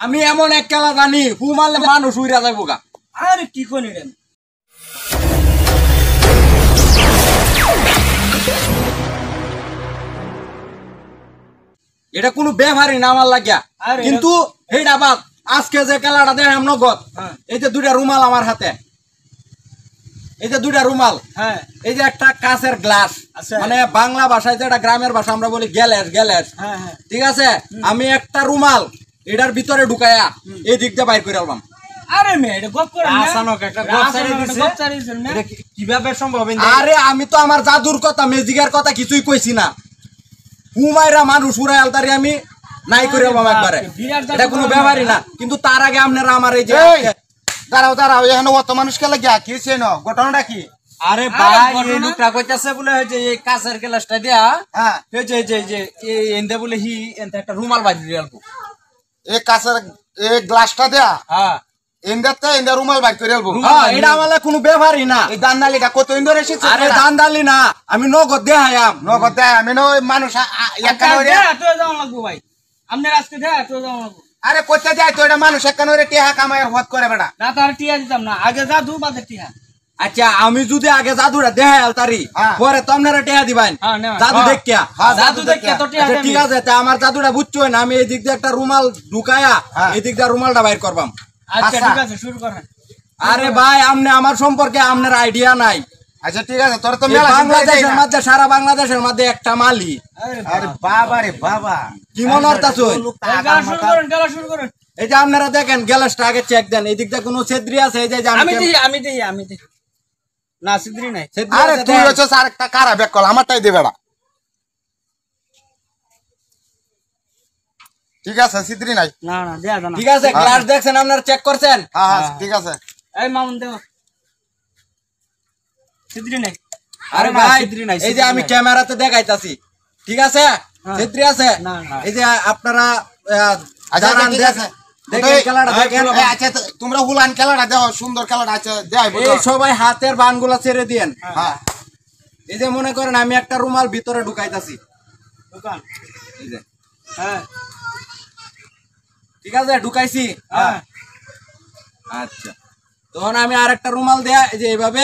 আমি এমন এক খেলা জানি ফু মারলে মানুষ উইরা যাব গা। আরে কি কোন এটা? এটা কোনো ব্যবহারই না আমার লাগিয়া। কিন্তু এইটা বাদ আজকে যে খেলাটা দেয় নগদ হ্যাঁ। এই যে দুইটা রুমাল আমার হাতে। এই যে দুইটা রুমাল হ্যাঁ। এই যে একটা কাঁচের গ্লাস আচ্ছা। মানে বাংলা ভাষায় যে যেটা গ্রামের ভাষা আমরা বলি গ্যালেস গ্যালেস হ্যাঁ হ্যাঁ। ঠিক আছে? আমি একটা রুমাল এটার ভিতরে ঢুকায়া এই দিক দিয়ে বাইর করে আলবাম আরে কীভাবে সম্ভব? আরে আমি তো আমার জাদুর কথা কথা কিছুই কইছি না। হুমায়রা মানুষ উড়াই আলতারি আমি নাই করে আলবাম একবারে। বাপরে, বিরাট জাদু এটা কোনো ব্যাপারই না। না। কিন্তু তার আগে আপনারা আমার এই যে এই, দাঁড়াও দাঁড়াও এখানে অত মানুষকে লাগিয়া কি চেন ঘটনাটা কি? আরে আরে ভাই ঘটনা- এই লোকটা কইতাছে বলে হয়েছে এই কাঁচের গ্লাসটা দিয়া হ্যাঁ। এই যে যে এন্দে বলে হি এনতে একটা রুমাল বাঁধি দিয়ে এই কাঁচের এই গ্লাসটা দেয়া। হ্যাঁ। ইন্দাতে ইন্দা রুমাল বাইর করে আলবো। হ্যাঁ, এটা আমার কোনো ব্যাপারই না। এই দান্দালিটা কত ইন্দর এসেছে? আরে দান্দালি না আমি নগদ দেহায়াম। নগদ দেয় আমি না ওই মানুষ একান ওরে- তো যাওয়া লাগবো ভাই। আপনার আজকে দেয়া তো যাওয়া লাগবো। আরে করতে যায় তো এটা মানুষ একান ওরে টেহা কামায়ের হত করে বেটা না তার টিয়া দিতাম না আগে যা দু বাদে টিয়া আচ্ছা আমি যদি আগে জাদুটা দেখাই আলতারি হ্যাঁ। পরে তো আপনারা টেহা দিবেন। হ্যাঁ, জাদু হ্যাঁ। দেখিয়া জাদু দেখে তো টিয়া আচ্ছা। ঠিক আছে তা আমার জাদুটা বুঝছ না আমি এই দিক দিয়ে একটা রুমাল ঢুকায়া হ্যাঁ। এই দিক দিয়ে রুমালটা বাইর করবাম। আচ্ছা আচ্ছা। ঠিক আছে শুরু করেন। আরে ভাই আপনি আমার সম্পর্কে আপনার আইডিয়া নাই। আচ্ছা ঠিক আছে তোর তো বাংলাদেশের মধ্যে সারা বাংলাদেশের মধ্যে একটা মালি। আরে আরে বাবা রে বাবা। কি মনে হতাছো এই শুরু করেন খেলা শুরু করেন। এই যে আপনারা দেখেন গ্যালাসটা আগে চেক দেন। এই কোনো ছেদ্রি আছে? এই যে আমি আমি দেখি আমি দেখি আমি দেখি না সিদ্রি নাই। ছেদ্রি আরে আছে তুই দেন। হচ্ছে আরেকটা কারা? ব্যাক কল আমারটাই দে বেড়া। ঠিক আছে সিদ্রি নাই। না না দেয়া জানা ঠিক আছে গ্লাস দেখছেন আপনারা চেক করছেন? হ্যাঁ হ্যাঁ ঠিক আছে। এই মামুন দেও। সিদ্রি নাই। আরে না, ভাই ছিদ্রি নাই, এই যে ছিদ্রি আমি নাই। ক্যামেরাতে দেখাইতাছি। ঠিক আছে? হ্যাঁ। ছেত্রী আছে? না, না। এই যে আপনারা আহ, আচ্ছা দাঁড়ান, ঠিক দেখ- আছে। আচ্ছা তোমরা হুলান খেলাটা দাও সুন্দর খেলাটা আছে সবাই হাতের বানগুলা ছেড়ে দিয়েন। হ্যাঁ। এই যে মনে করেন আমি একটা রুমাল ভিতরে ঢুকাইতাছি। হ্যাঁ। ঠিক আছে ঢুকাইছি। হ্যাঁ। আচ্ছা। তখন আমি আর একটা রুমাল দেয়া এই যে এইভাবে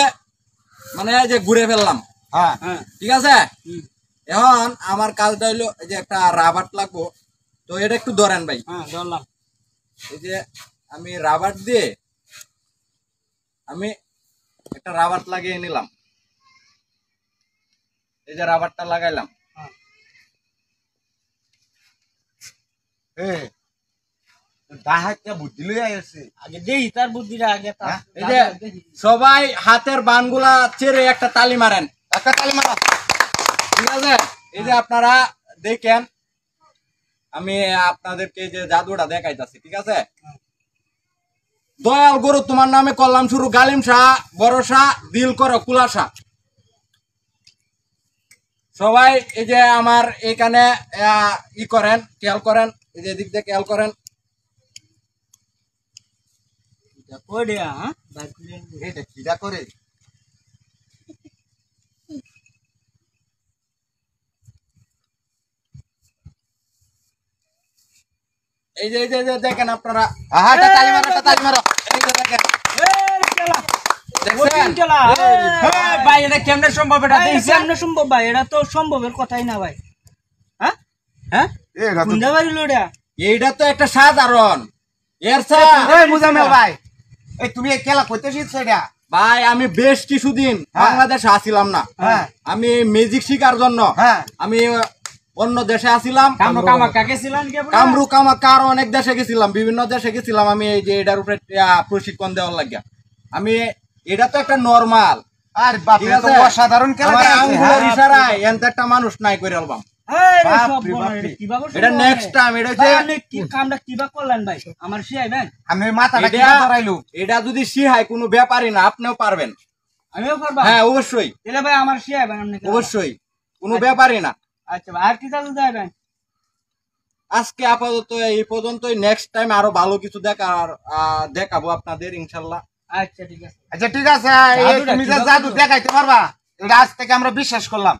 মানে যে ঘুরে ফেললাম। হ্যাঁ। হ্যাঁ। ঠিক আছে? এখন আমার কাজটা হইল এই যে একটা রাবার লাগবো। তো এটা একটু ধরেন ভাই। হ্যাঁ ধরলাম। এই যে আমি রাবার দিয়ে আমি একটা রাবার লাগিয়ে নিলাম। এই যে রাবারটা লাগাইলাম। হ্যাঁ। হ্যাঁ, এই যে সবাই হাতের বানগুলা চেরে একটা তালি মারেন। একটা তালি মারা ঠিক আছে? এই যে আপনারা দেখেন আমি আপনাদেরকে যে জাদুটা দেখাইতাছি ঠিক আছে? দয়াল গরু তোমার নামে করলাম শুরু। গালিম শাহ শাহ দিল করো কুলা শাহ। সবাই এই যে আমার এখানে ই করেন খেয়াল করেন এই যে এদিক দিয়ে খেয়াল করেন। হ্যাঁ? এটা কিডা করে? এই যে এই যে দেখেন আপনারা। আহা তালি মারো তালি মারো। এই যে দেখেন। হ্যাঁ, ভাই। এটা কেমনে সম্ভব? এটা সম্ভব ভাই? এটা তো সম্ভবের কথাই না ভাই। হ্যাঁ? হ্যাঁ? এটা তো বাড়ি লোডা এইটা তো একটা সাধারণ। এর ভাই? এই তুমি এই খেলা করতে শিখছো এটা? ভাই আমি বেশ কিছুদিন হ্যাঁ। বাংলাদেশে আসিলাম না। হ্যাঁ। আমি ম্যাজিক শিকার জন্য। হ্যাঁ। আমি অন্য দেশে আসিলাম কামরু কামাক্কা আরও অনেক দেশে গেছিলাম বিভিন্ন দেশে গেছিলাম আমি এই যে এটার উপরে প্রশিক্ষণ দেওয়ার লাগিয়া। আমি এটা তো একটা নরমাল আর হ্যাঁ। ইশারায় এনতে একটা মানুষ নাই করে আলবাম। এটা নেক্সট টাইম এটা ভাই, হচ্ছে আপনি কি কামটা কিবা করলেন ভাই? আমার শিয়াইবেন আমি মাথাটা এটা যদি কোনো ব্যাপারই না আপনিও পারবেন। আমিও পারবা। হ্যাঁ অবশ্যই। তাহলে ভাই আমার শিয়াইবেন আপনি অবশ্যই। কোনো ব্যাপারই না। আচ্ছা আর কি চালু যাবেন আজকে আপাতত এই পর্যন্তই। নেক্সট টাইম আরও ভালো কিছু দেখার আহ, দেখাবো আপনাদের ইনশাল্লাহ। আচ্ছা ঠিক আছে। আচ্ছা ঠিক আছে তুমি যে জাদু দেখাইতে পারবা এটা আজ থেকে আমরা বিশ্বাস করলাম।